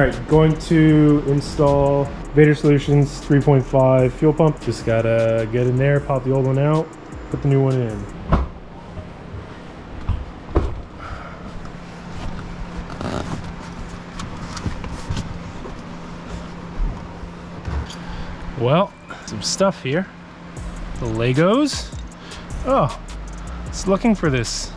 right, going to install Vader Solutions 3.5 fuel pump. Just gotta get in there, pop the old one out, put the new one in. Well, some stuff here. The Legos. Oh, it's looking for this.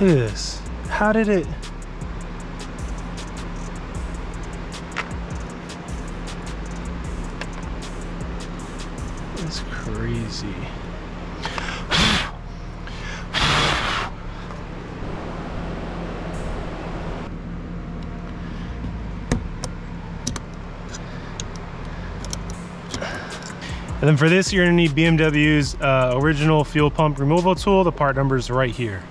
Look at this. How did it... That's crazy. And then for this, you're gonna need BMW's uh, original fuel pump removal tool. The part number is right here.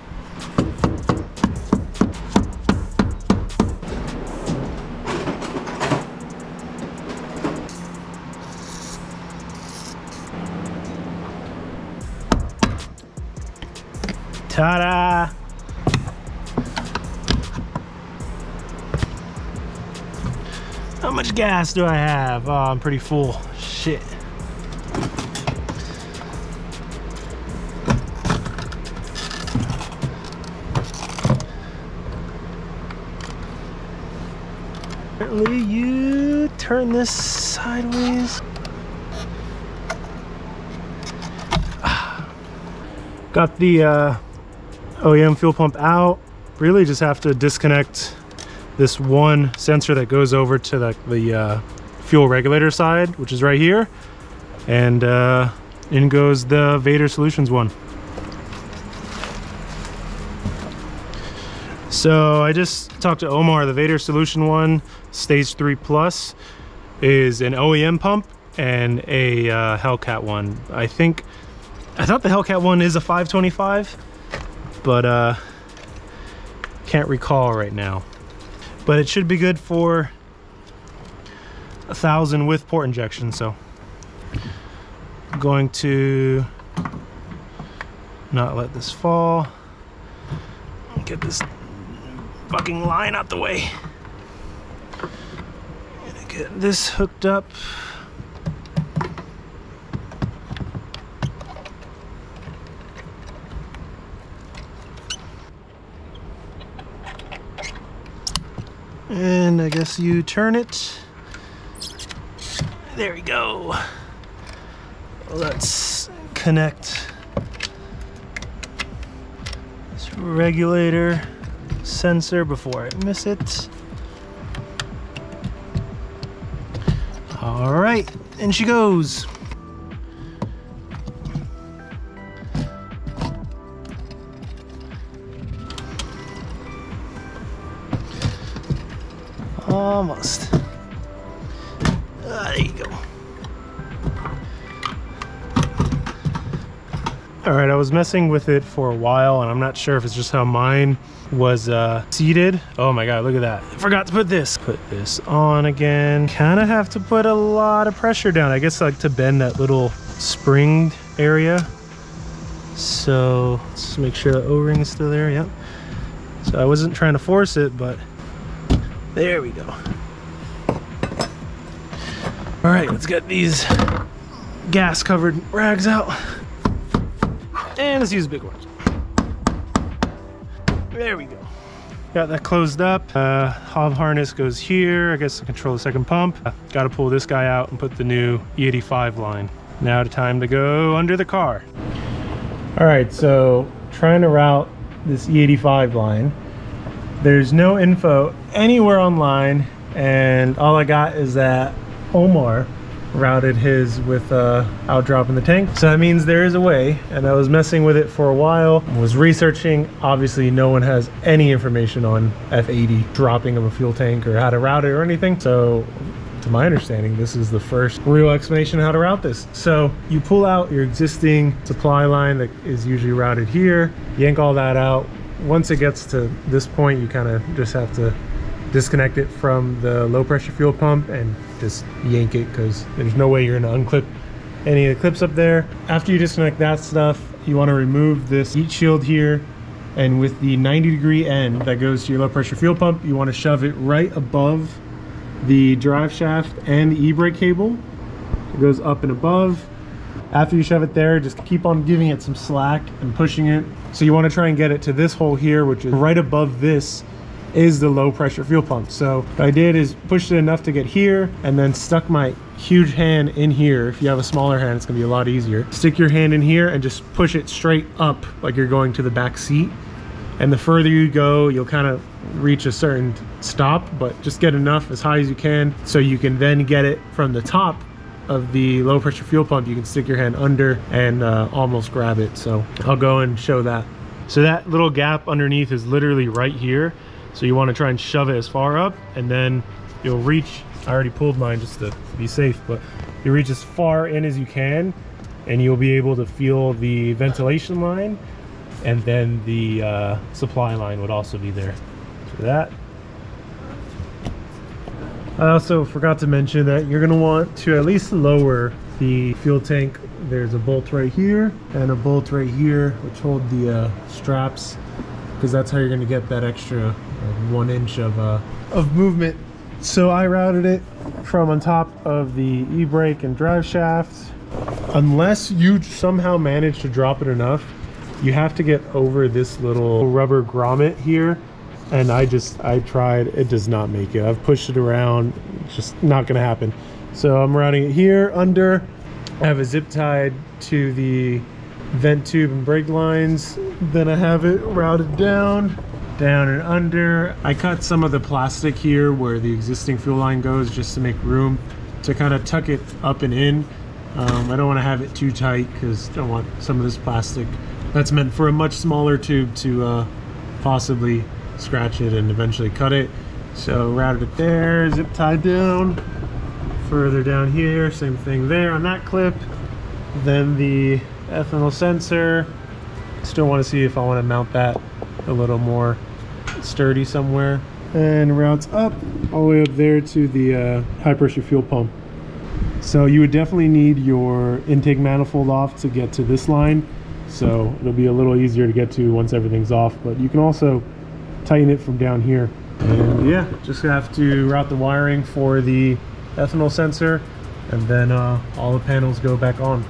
Ta-da! How much gas do I have? Oh, I'm pretty full. Shit. Apparently you turn this sideways. Got the uh, OEM fuel pump out. Really just have to disconnect this one sensor that goes over to the, the uh, fuel regulator side, which is right here. And uh, in goes the Vader Solutions one. So I just talked to Omar, the Vader Solution one, Stage 3 Plus, is an OEM pump and a uh, Hellcat one. I think, I thought the Hellcat one is a 525, but uh, can't recall right now. But it should be good for a thousand with port injection, so I'm going to not let this fall. Get this fucking line out the way. Gonna get this hooked up. And I guess you turn it. There we go. Let's connect this regulator sensor before I miss it. All right, and she goes. Almost. Ah, there you go. All right, I was messing with it for a while and I'm not sure if it's just how mine was uh, seated. Oh my God, look at that. I forgot to put this. Put this on again. Kind of have to put a lot of pressure down. I guess like to bend that little springed area. So let's make sure the O-ring is still there, yep. So I wasn't trying to force it, but there we go. All right, let's get these gas covered rags out. And let's use big ones. There we go. Got that closed up. Uh, hob harness goes here. I guess I control the second pump. Uh, Got to pull this guy out and put the new E85 line. Now the time to go under the car. All right, so trying to route this E85 line. There's no info anywhere online, and all I got is that Omar routed his with uh, outdrop in the tank. So that means there is a way, and I was messing with it for a while, was researching. Obviously, no one has any information on F80 dropping of a fuel tank or how to route it or anything. So to my understanding, this is the first real explanation how to route this. So you pull out your existing supply line that is usually routed here, yank all that out. Once it gets to this point, you kind of just have to disconnect it from the low pressure fuel pump and just yank it because there's no way you're going to unclip any of the clips up there. After you disconnect that stuff, you want to remove this heat shield here. And with the 90 degree end that goes to your low pressure fuel pump, you want to shove it right above the drive shaft and the e-brake cable. It goes up and above. After you shove it there, just keep on giving it some slack and pushing it. So you want to try and get it to this hole here, which is right above this is the low pressure fuel pump. So what I did is pushed it enough to get here and then stuck my huge hand in here. If you have a smaller hand, it's gonna be a lot easier. Stick your hand in here and just push it straight up like you're going to the back seat. And the further you go, you'll kind of reach a certain stop, but just get enough as high as you can so you can then get it from the top of the low pressure fuel pump. You can stick your hand under and uh, almost grab it. So I'll go and show that. So that little gap underneath is literally right here. So you want to try and shove it as far up and then you'll reach, I already pulled mine just to be safe, but you reach as far in as you can and you'll be able to feel the ventilation line and then the uh, supply line would also be there. So that. I also forgot to mention that you're going to want to at least lower the fuel tank. There's a bolt right here and a bolt right here which hold the uh, straps because that's how you're going to get that extra uh, one inch of uh, of movement. So I routed it from on top of the e-brake and drive shaft. Unless you somehow manage to drop it enough, you have to get over this little rubber grommet here. And I just, I tried, it does not make it. I've pushed it around, it's just not gonna happen. So I'm routing it here under. I have a zip tied to the vent tube and brake lines. Then I have it routed down, down and under. I cut some of the plastic here where the existing fuel line goes just to make room to kind of tuck it up and in. Um, I don't want to have it too tight because I want some of this plastic that's meant for a much smaller tube to uh, possibly scratch it and eventually cut it. So routed it there, zip tied down. Further down here, same thing there on that clip. Then the ethanol sensor. Still want to see if I want to mount that a little more sturdy somewhere. And routes up all the way up there to the uh, high pressure fuel pump. So you would definitely need your intake manifold off to get to this line. So it'll be a little easier to get to once everything's off, but you can also tighten it from down here. And yeah, just have to route the wiring for the ethanol sensor and then uh, all the panels go back on.